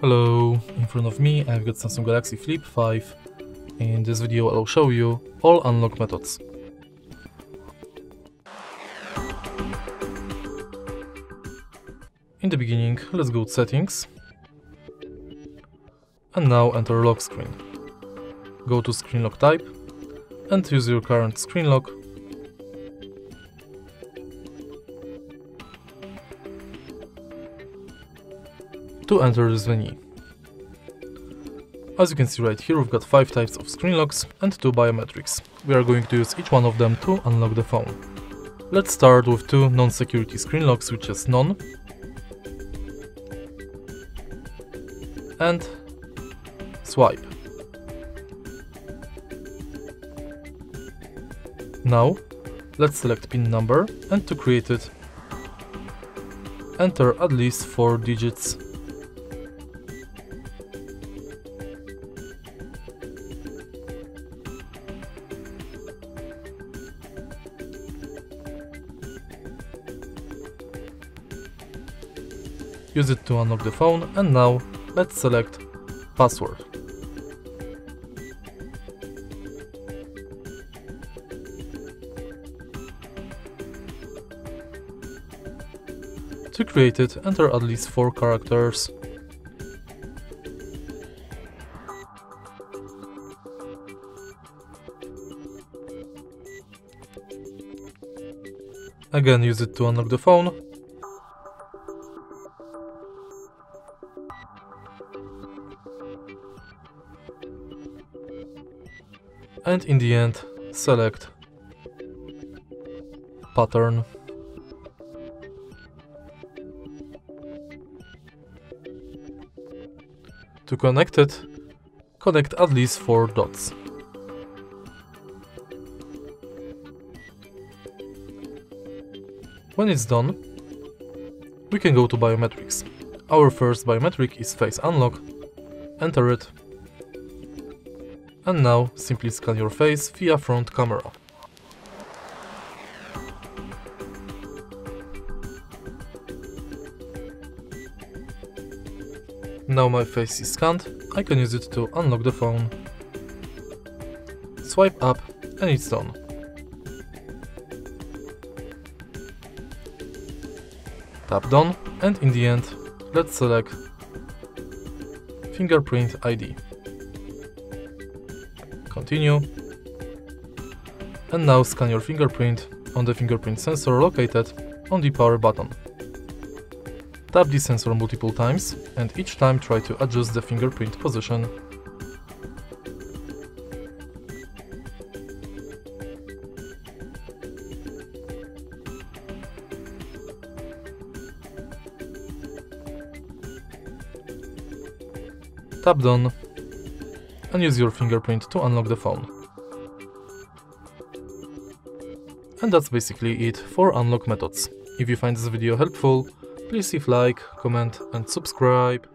Hello, in front of me I've got Samsung Galaxy Flip 5. In this video I'll show you all unlock methods. In the beginning, let's go to settings. And now enter lock screen. Go to screen lock type and use your current screen lock to enter this menu. As you can see right here, we've got 5 types of screen locks and 2 biometrics. We are going to use each one of them to unlock the phone. Let's start with two non-security screen locks, which is none and swipe. Now, let's select pin number and to create it, enter at least 4 digits use it to unlock the phone and now let's select password. To create it, enter at least 4 characters. Again use it to unlock the phone and in the end select pattern. To connect it, connect at least 4 dots. When it's done, we can go to biometrics. Our first biometric is face unlock, enter it and now simply scan your face via front camera. Now my face is scanned, I can use it to unlock the phone. Swipe up and it's done. Tap done and in the end, let's select fingerprint ID continue. And now scan your fingerprint on the fingerprint sensor located on the power button. Tap the sensor multiple times and each time try to adjust the fingerprint position. Tap done and use your fingerprint to unlock the phone. And that's basically it for unlock methods. If you find this video helpful, please leave like, comment and subscribe.